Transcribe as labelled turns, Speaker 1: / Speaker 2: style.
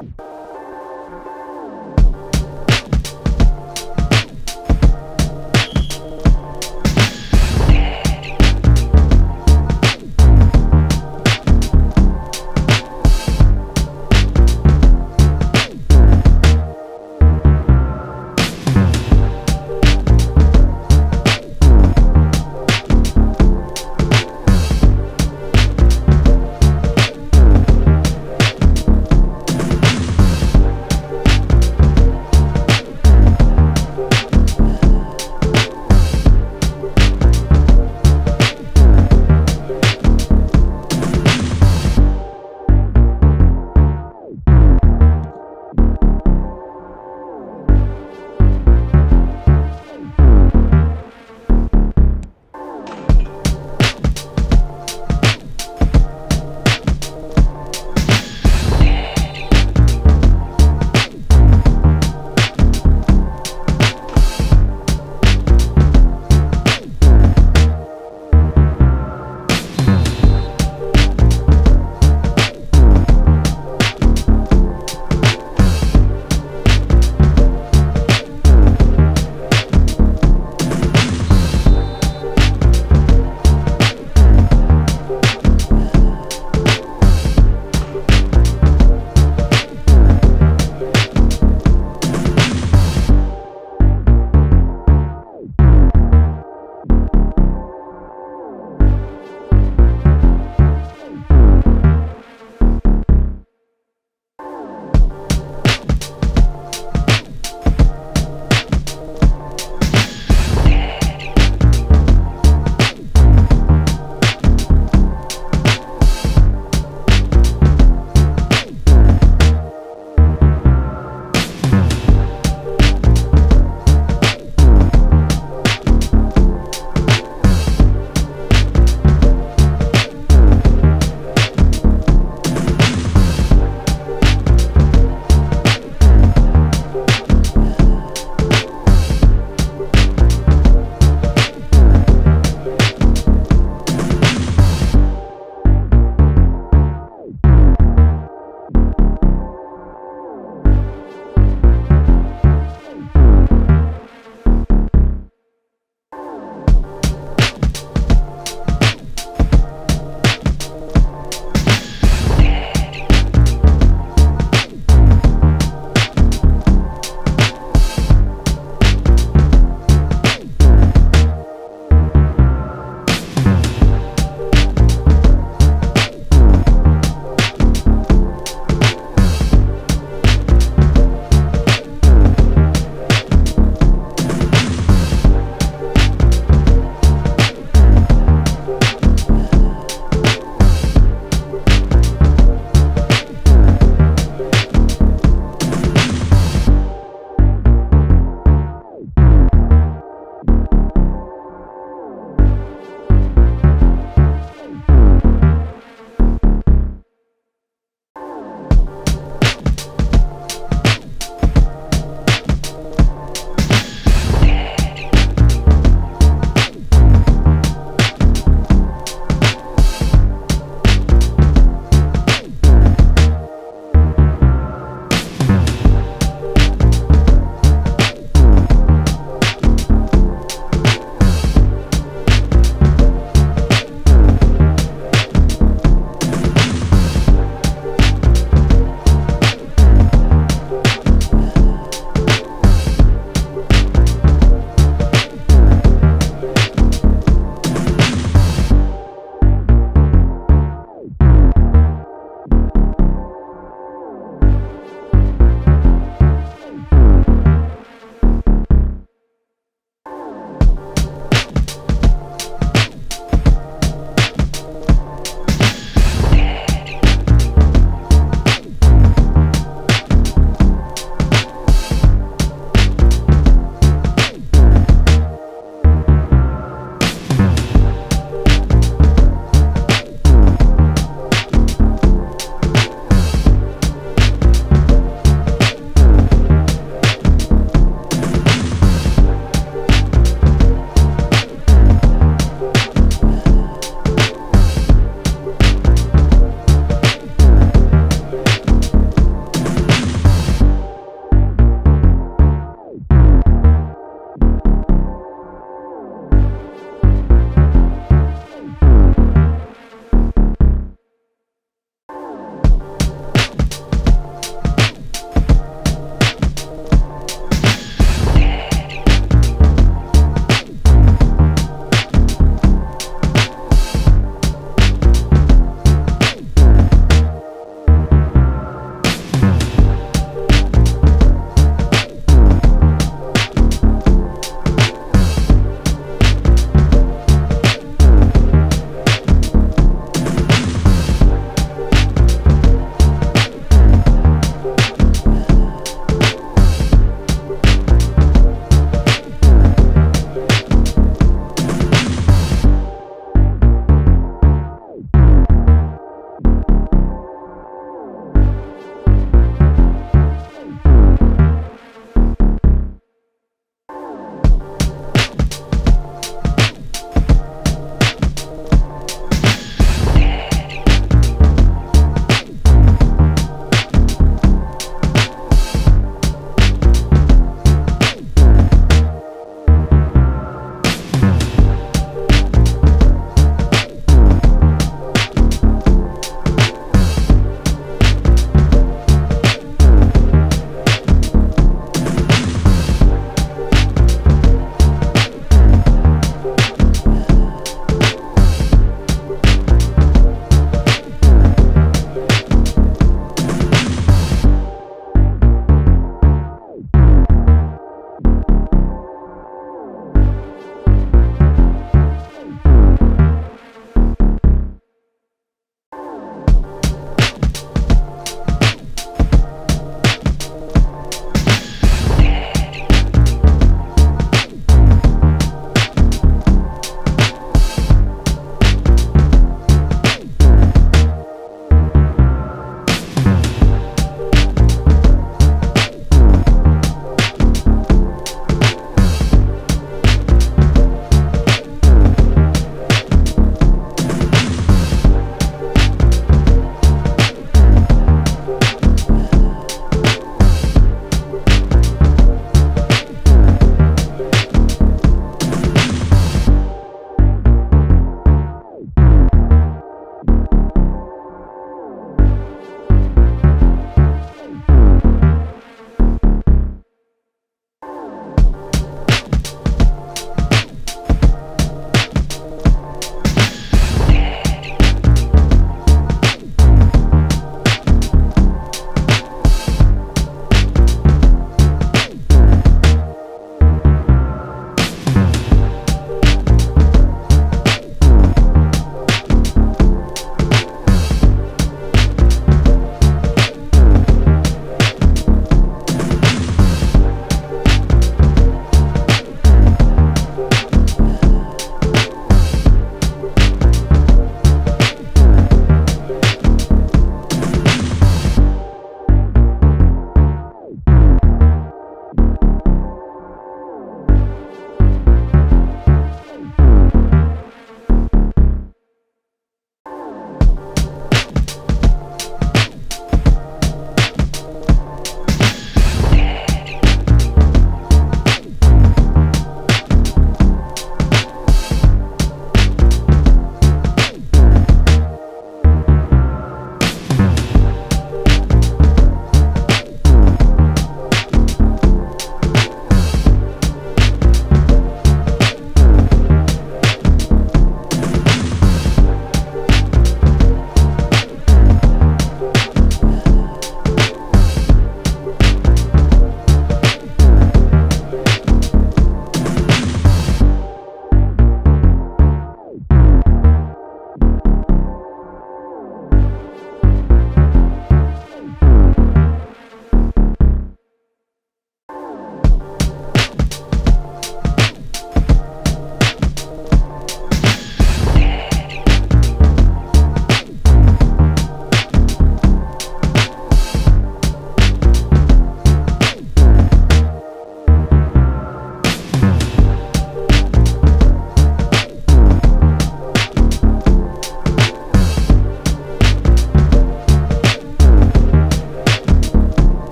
Speaker 1: Bye.